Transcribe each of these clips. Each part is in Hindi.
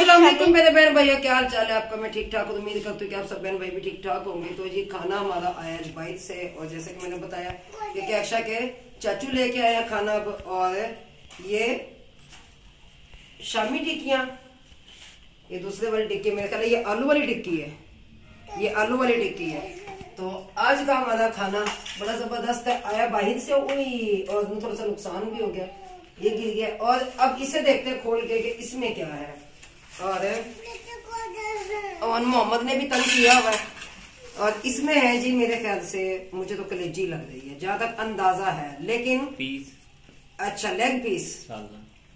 वालेकुम मेरे बहन भैया क्या हाल चाल है? आपका मैं ठीक ठाक हूँ तो उम्मीद करती हूँ कि आप सब बहन भाई भी ठीक ठाक होंगे। तो जी खाना हमारा आया है से और जैसे कि मैंने बताया कि कैक्षा के चाचू लेके आए हैं खाना अब और ये शामी टिक्कियाँ ये दूसरे वाली टिक्की मेरे ख्याल ये आलू वाली टिक्की है। ये आलू वाली टिक्की है। तो आज का हमारा खाना बड़ा ज़बरदस्त है आया बाहर से हुई और थोड़ा सा नुकसान भी हो गया ये गिर गया। और अब इसे देखते हैं खोल के कि इसमें क्या है। और और मोहम्मद ने भी तंग किया हुआ है। और इसमें है जी मेरे ख्याल से मुझे तो कलेजी लग रही है। जहाँ तक अंदाज़ा है लेकिन पीस अच्छा लेग पीस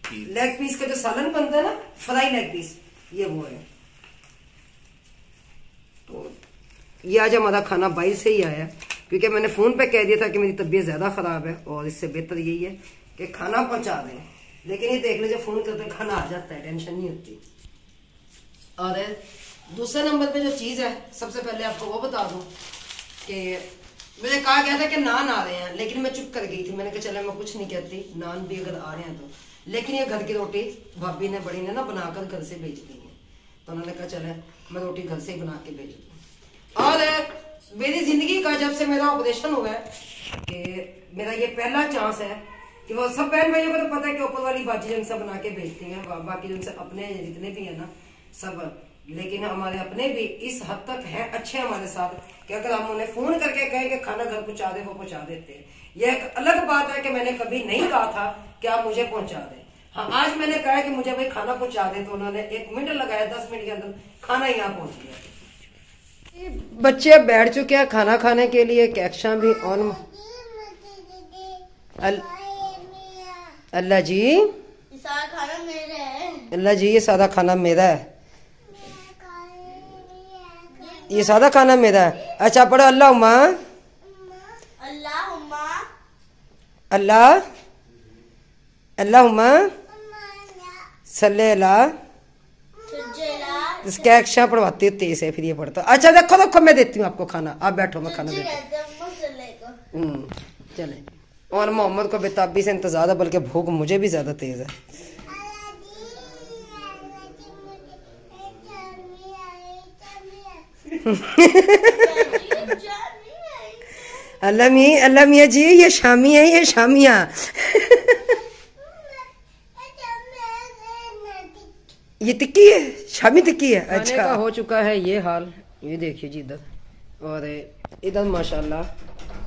लेग पीस का जो सालन बनता है ना फ्राई लेग पीस ये वो है। तो ये आज हमारा खाना बाहर से ही आया क्योंकि मैंने फ़ोन पे कह दिया था कि मेरी तबीयत ज़्यादा खराब है और इससे बेहतर यही है कि खाना पहुँचा दें। लेकिन ये देख ले जब फ़ोन करते खाना आ जाता है टेंशन नहीं होती। और दूसरे नंबर पे जो चीज़ है, सबसे पहले आपको वो बता दूँ कि मुझे कहा गया था कि नान आ रहे हैं, लेकिन मैं चुप कर गई थी। मैंने कहा, चले, मैं कुछ नहीं कहती, नान भी अगर आ रहे हैं तो। लेकिन ये घर की रोटी भाभी ने, बड़ी ने ना बनाकर घर से भेज दी है। तो उन्होंने कहा, चले, मैं रोटी घर से ही बना के भेज दूँ। और मेरी ज़िंदगी का जब से मेरा ऑपरेशन हुआ है कि मेरा ये पहला चांस है कि वो सब बहन भाइयों को तो पता है कि ऊपर वाली बाजी जिनसे बना के भेजती हैं बाकी जिनसे अपने जितने भी है ना सब। लेकिन हमारे अपने भी इस हद तक हैं अच्छे हमारे साथ कि अगर हम उन्हें फ़ोन करके कहें कि खाना घर पहुँचा दे वो पहुँचा देते हैं। यह एक अलग बात है कि मैंने कभी नहीं कहा था कि आप मुझे पहुँचा दें। हाँ आज मैंने कहा कि मुझे भाई खाना पहुँचा दे तो उन्होंने एक मिनट लगाया दस मिनट के अंदर खाना यहाँ पहुँच गया। बच्चे अब बैठ चुके हैं खाना खाने के लिए कैक्शा भी ऑन अल- अल्लाह जी। सारा खाना मेरा है। अल्लाह जी ये सादा खाना मेरा है। ये सादा खाना मेरा है। अच्छा पढ़ो अल्लाह अल्लाह। उम्मा अल्लाह सल्ले इसका अक्षा पढ़वाती हूँ तेज है फिर ये पढ़ता। अच्छा देखो देखो मैं देती हूँ आपको खाना। आप बैठो मैं खाना देती हैं। हूँ हम्म, चले। और मोहम्मद को बेताबी से इंतज़ार है बल्कि भूख मुझे भी ज़्यादा तेज है। अल्लाह अल्लाह मियाँ जी ये शामी है ये शामिया। ये टिक्की है शामी टिक्की है अच्छा। का हो चुका है ये हाल ये देखिए जी इधर। और इधर माशाल्लाह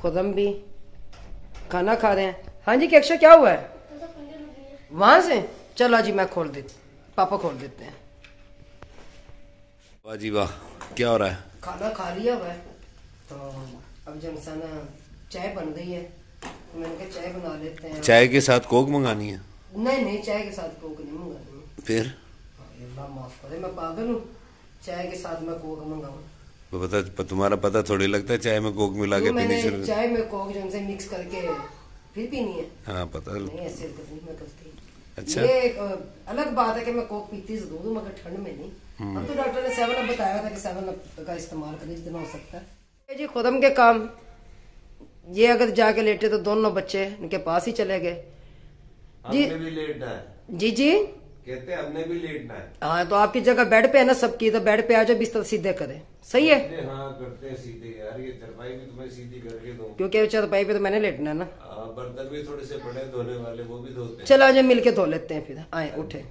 खुदम भी खाना खा रहे हैं। हाँ जी कैक्शा क्या हुआ है? वहाँ से? चलो जी मैं खोल देती पापा खोल देते हैं। वाह जी वाह। क्या हो रहा है? खाना खा लिया हुआ है। तो अब जो इंसान चाय बन गई है। तो मैंने कहा चाय बना लेते हैं। चाय के साथ कोक मंगानी है? नहीं नहीं चाय के साथ कोक नहीं मंगानी। फिर? हाँ, अल्लाह माफ़ करे मैं पागल हूँ। चाय के साथ मैं कोक मंगाऊँ। पता तुम्हारा पता थोड़ी लगता है चाय में कोक मिला के तो पीने शुरू चाय में कोक जो उनसे मिक्स करके फिर पीनी है। हाँ पता नहीं ऐसे नहीं मैं करती। अच्छा। ये अलग बात है कि मैं कोक पीती ज़रूर मगर ठंड में नहीं। अब तो डॉक्टर ने सेवन अप बताया था कि सेवन अप का इस्तेमाल करें जितना हो सकता है। जी खुदम के काम ये अगर जाके लेटे तो दोनों बच्चे इनके पास ही चले गए। जी। भी लेटना है। जी जी। कहते हैं हमने भी लेटना है। हाँ तो आपकी जगह बेड पे है ना सबकी तो बेड पे आ जाओ बिस्तर सीधे करें। सही है? हाँ करते हैं सीधे। यार ये चरपाई भी तुम्हें सीधी करके दो। क्योंकि चरपाई पे तो मैंने लेटना है ना। हाँ, बर्तन भी थोड़े से बड़े धोने वाले वो भी धोते चलो आज मिलके धो लेते हैं फिर। आए उठे।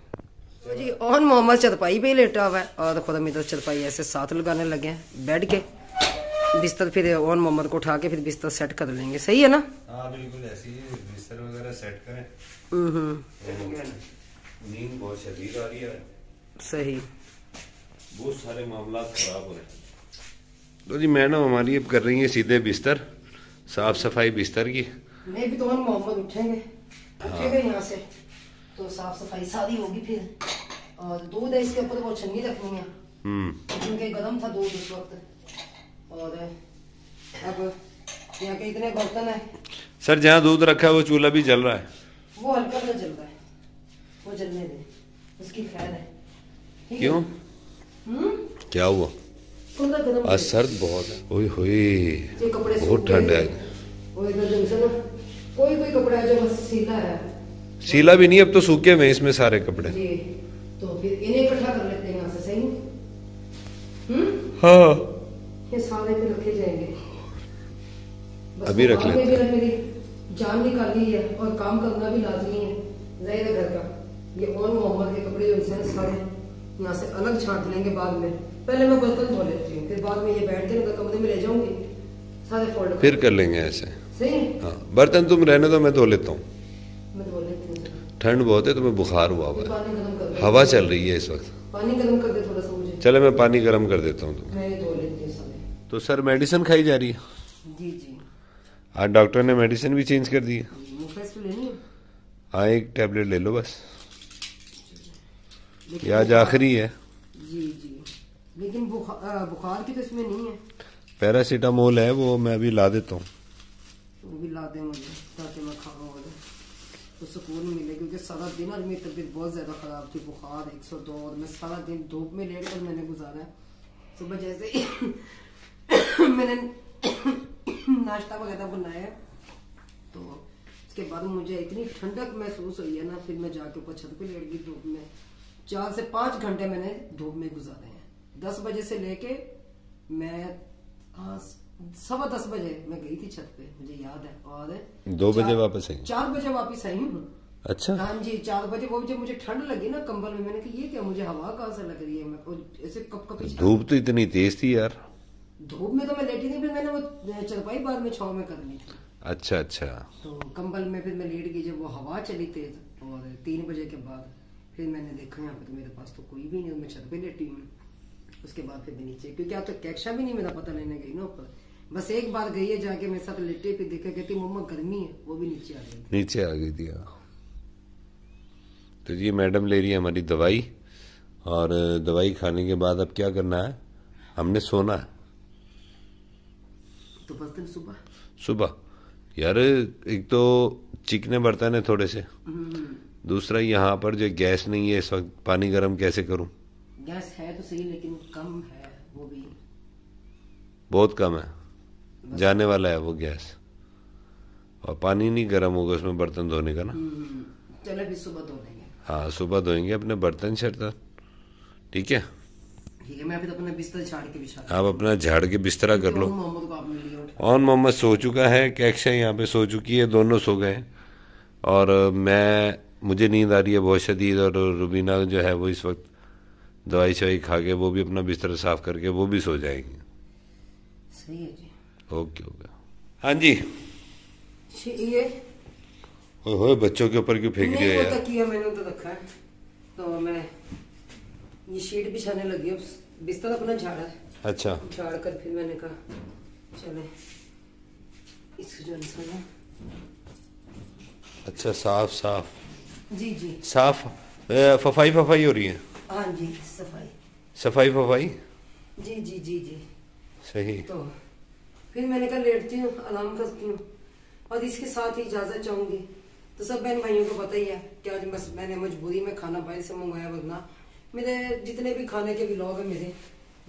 तो जी ओन मोहम्मद चरपाई पे ही लेटा हुआ है। और खुद इधर चरपाई ऐसे साथ लगाने लगे हैं। बेड के बिस्तर फिर ओन मोहम्मद को उठा के फिर बिस्तर सेट कर लेंगे। सही है ना? हाँ बिल्कुल ऐसे ही बिस्तर वगैरह सेट करें। हम्म हम्म, नींद बहुत शदीद आ रही है। सही। बहुत सारे मामला खराब हो रहे हैं। तो जी मैडम हमारी अब कर रही है सीधे बिस्तर साफ़ सफ़ाई बिस्तर की। नहीं भी तो मोहम्मद उठेंगे। उठेंगे यहाँ से। तो साफ़ सफ़ाई सारी होगी फिर। और दूध है इसके ऊपर वो छन्नी रखनी है। हम्म। क्योंकि गर्म था दूध उस वक्त। और अब यहाँ के इतने बर्तन है। सर जहाँ दूध रखा है वो चूल्हा भी जल रहा है। वो हल्का हल्का जल रहा है। वो जलने दे। उसकी खैर है। क्यों? हम्म? क्या हुआ? आज सर्द बहुत है। ओए होए। बहुत ठंड है कोई कोई कपड़ा है जो बस सीला है। सीला भी नहीं अब तो सूखे में इसमें सारे कपड़े। जी तो फिर इन्हें इकट्ठा कर लेते हाँ ये सारे रखे जाएँगे। बस अभी रख लेते भी मेरी जान निकाली है और काम करना भी लाजमी है। ज़ाहिर घर का। ये और मोहम्मद के कपड़े जो हैं सारे यहाँ से अलग छांट लेंगे बाद में। पहले मैं बर्तन धो लेती हूँ फिर बाद में ये बैठ के कमरे में ले जाऊँगी। सारे फोल्ड फिर कर। लेंगे ऐसे। सही? हाँ बर्तन तुम रहने दो मैं धो लेता हूँ हूँ। ठंड बहुत है तुम्हें बुखार हुआ हुआ है। पानी गर्म कर दे। हवा चल रही है इस वक्त। पानी गर्म कर दे थोड़ा सा मुझे। चले मैं पानी गर्म कर देता हूँ तुम्हें मैं ये धो लेती हूँ सारे। तो सर मेडिसिन खाई जा रही है? जी जी। आज डॉक्टर ने मेडिसिन भी चेंज कर दी है। तो है? हाँ एक टैबलेट ले लो बस। ये आज आखिरी है। जी जी। लेकिन बुखार बुखार की तो इसमें नहीं है। पैरासीटामोल है वो मैं अभी ला देता हूँ। वो भी ला दें मुझे ताकि मैं खाऊं और तो सुकून मिले, क्योंकि सारा दिन आज मेरी तबीयत बहुत ज़्यादा ख़राब थी, बुखार 102 और मैं सारा दिन धूप में लेट कर मैंने गुजारा है। सुबह जैसे ही मैंने नाश्ता वगैरह बनाया तो उसके बाद मुझे इतनी ठंडक महसूस हुई है ना, फिर मैं जाके ऊपर छत पे लेट गई धूप में। चार से पाँच घंटे मैंने धूप में गुजारे हैं। दस बजे से लेके मैं हाँ सवा दस बजे मैं गई थी छत पे मुझे याद है और दो बजे वापस आई? चार बजे वापस आई हूँ। अच्छा। हाँ जी चार बजे वो जब मुझे ठंड लगी ना कंबल में मैंने कहा ये क्या मुझे हवा कहाँ से लग रही है? मैं ऐसे कप कपी धूप तो इतनी तेज थी यार। धूप में तो मैं लेटी नहीं फिर मैंने वो चरपाई बाद में छाव में करनी थी। अच्छा अच्छा। तो कंबल में फिर मैं लेट गई जब वो हवा चली तेज और तीन बजे के बाद फिर मैंने देखा यहाँ पे तो मेरे पास तो कोई भी नहीं मैं छत पे लेटी हूँ। उसके बाद फिर नीचे क्योंकि आप तो कैक्शा भी नहीं मेरा पता लेने गई ना ऊपर। बस एक बार गई है जाके मेरे साथ लेटे फिर देखा कहती मम्मा गर्मी है। वो भी नीचे आ गई। नीचे आ गई थी हाँ। तो ये मैडम ले रही है हमारी दवाई और दवाई खाने के बाद अब क्या करना है? हमने सोना है। तो बर्तन सुबह। सुबह। यार एक तो चिकने बर्तन है थोड़े से। हम्म, दूसरा यहाँ पर जो गैस नहीं है इस वक्त पानी गर्म कैसे करूँ? गैस है तो सही लेकिन कम है वो भी। बहुत कम है। जाने वाला है वो गैस। और पानी नहीं गर्म होगा उसमें बर्तन धोने का ना। हम्म, चलो फिर सुबह धो लेंगे। हाँ सुबह धोएँगे अपने बर्तन शर्तन ठीक है? ठीक है मैं फिर अपना बिस्तर छाड़ के बिछा आप अपना झाड़ के बिस्तरा कर लो। ऑन मोहम्मद सो चुका है कैक्शा यहाँ पे सो चुकी है दोनों सो गए। और मैं मुझे नींद आ रही है बहुत शदीद और रुबीना जो है वो इस वक्त दवाई शवाई खा के वो भी अपना बिस्तर साफ़ करके वो भी सो जाएँगे। सही है जी। Okay okay. हाँ जी। ये। ओए होए बच्चों के ऊपर क्यों फेंक दिया वो यार? तकिया मैंने उधर रखा है। तो मैं ये शीट बिछाने लगी हूँ। बिस्तर अपना झाड़ा है। अच्छा। झाड़ कर फिर मैंने कहा चले। इसको जो है। ना अच्छा साफ़ साफ़। जी जी। साफ़? फफाई फफाई हो रही है? हाँ जी सफ़ाई। सफ़ाई फफाई? जी जी जी जी। सही। तो फिर मैंने कहा लेटती हूँ आराम करती हूँ और इसके साथ ही इजाज़त चाहूँगी। तो सब बहन भाइयों को पता ही है कि आज बस मैंने मजबूरी में खाना बाहर से मंगवाया वरना मेरे जितने भी खाने के व्लॉग है मेरे,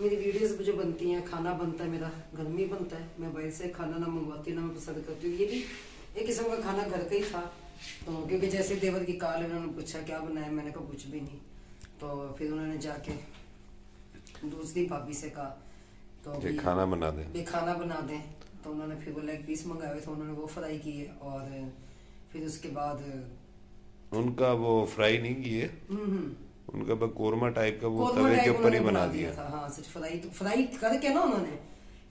मेरी वीडियोस जो बनती हैं, खाना बनता है मेरा घर में बनता है। मैं बाहर से खाना ना मंगवाती, ना मैं पसंद करती हूँ। ये भी एक किस्म का खाना घर का ही था। तो क्योंकि जैसे देवर की काल उन्होंने पूछा, क्या बनाया? मैंने कहा, कुछ भी नहीं। तो फिर उन्होंने जाके दूसरी भाभी से कहा तो ये खाना बना दे। भी खाना बना दें। तो उन्होंने फिर वो लेग पीस मंगाए थे उन्होंने वो फ्राई किए और फिर उसके बाद उनका वो फ्राई नहीं किए? हम्म, हम्म, उनका बस कोरमा टाइप का वो तवे के ऊपर ही बना दिया था हाँ सच फ्राई तो फ्राई करके ना उन्होंने।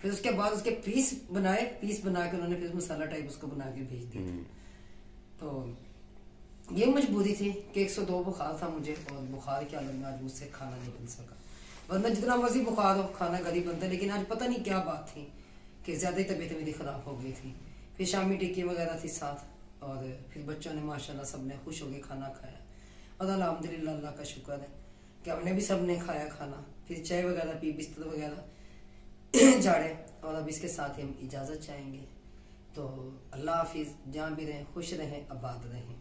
फिर उसके बाद उसके पीस बनाए पीस बना के उन्होंने फिर मसाला टाइप उसको बना के भेज दिया। हम्म। तो ये मजबूरी थी कि 102 बुखार था मुझे और बुखार के आलम में आज मुझसे खाना नहीं बन सका। वरना जितना मर्ज़ी बुखार हो खाना ही बनता लेकिन आज पता नहीं क्या बात थी कि ज़्यादा ही तबीयत मेरी खराब हो गई थी। फिर शामी टिक्की वगैरह थी साथ और फिर बच्चों ने माशाल्लाह सबने खुश होकर खाना खाया। और अल्हम्दुलिल्लाह अल्लाह का शुक्र है कि हमने भी सबने खाया खाना। फिर चाय वगैरह पी बिस्तर वगैरह झाड़े और अब इसके साथ ही हम इजाज़त चाहेंगे। तो अल्लाह हाफिज जहाँ भी रहें खुश रहें आबाद रहें।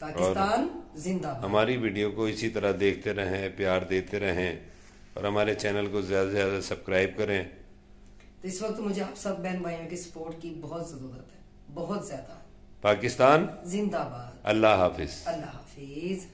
पाकिस्तान ज़िंदा हमारी वीडियो को इसी तरह देखते रहें प्यार देते रहें। और हमारे चैनल को ज़्यादा से ज़्यादा सब्सक्राइब करें। तो इस वक्त मुझे आप सब बहन भाइयों की सपोर्ट की बहुत ज़रूरत है बहुत ज़्यादा। पाकिस्तान? जिंदाबाद। अल्लाह हाफिज। अल्लाह हाफिज।